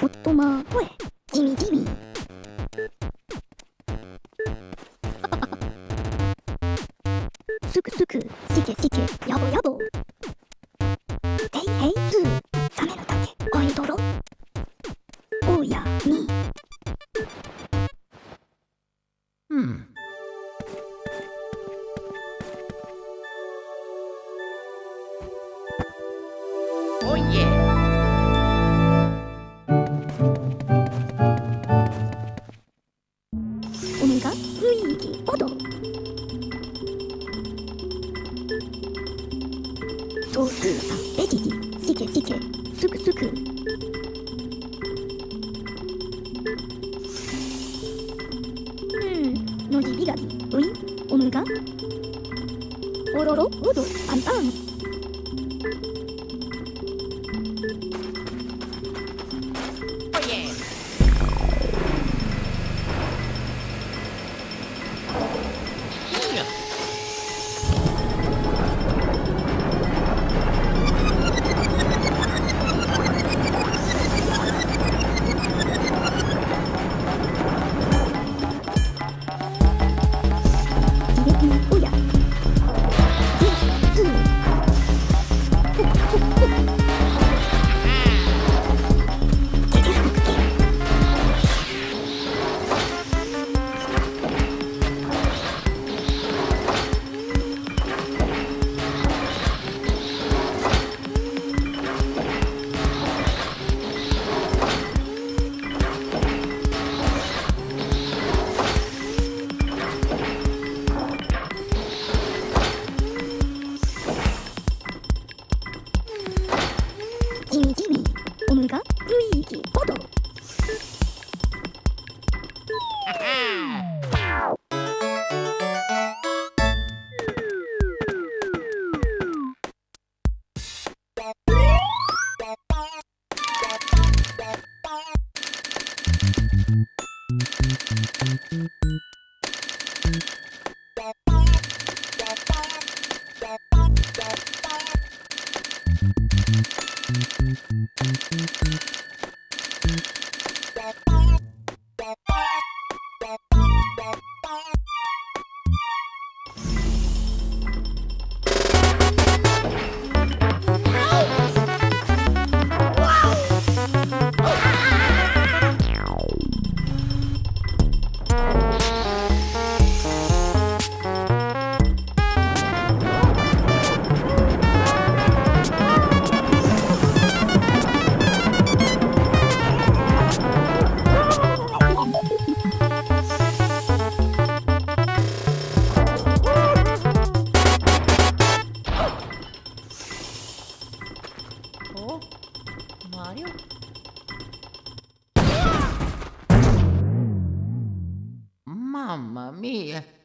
おっとまほえじみじみすくすく。しけしけ。やぼやぼ。ていへいすーサメの竹おいどろおやみうん。おいえ。うんのじびがびういおむがおろろおどパンパン viu? Mamma mia!